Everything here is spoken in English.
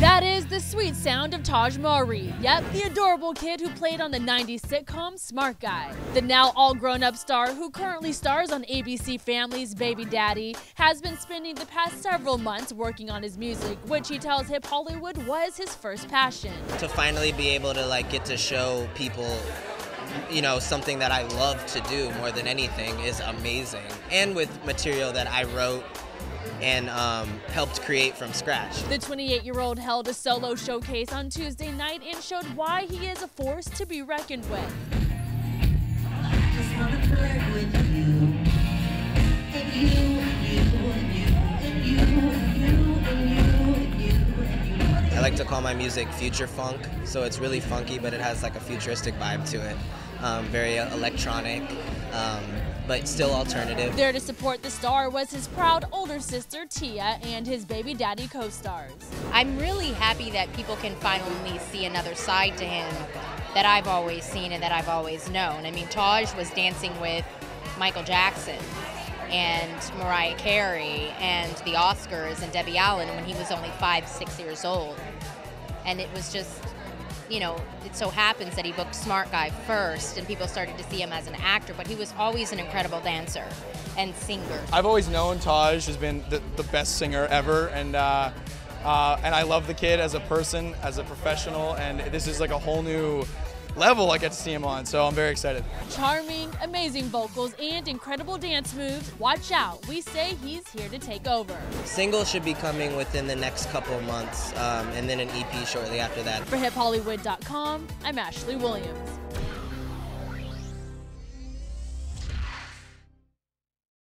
That is the sweet sound of Tahj Mowry. Yep, the adorable kid who played on the 90s sitcom Smart Guy. The now all grown up star who currently stars on ABC Family's Baby Daddy has been spending the past several months working on his music, which he tells Hip Hollywood was his first passion. To finally be able to like get to show people you know something that I love to do more than anything is amazing and with material that I wrote and um, helped create from scratch. The 28 year old held a solo showcase on Tuesday night and showed why he is a force to be reckoned with. I like to call my music future funk, so it's really funky, but it has like a futuristic vibe to it. Um, very electronic, um, but still alternative. There to support the star was his proud older sister Tia and his baby daddy co-stars. I'm really happy that people can finally see another side to him that I've always seen and that I've always known. I mean, Tahj was dancing with Michael Jackson and Mariah Carey and the Oscars and Debbie Allen when he was only five, six years old. And it was just, you know, it so happens that he booked Smart Guy first and people started to see him as an actor, but he was always an incredible dancer and singer. I've always known Tahj has been the, the best singer ever, and uh, uh, and I love the kid as a person, as a professional, and this is like a whole new level I get to see him on, so I'm very excited. Charming, amazing vocals, and incredible dance moves. Watch out, we say he's here to take over. Single should be coming within the next couple of months, um, and then an EP shortly after that. For HipHollywood.com, I'm Ashley Williams.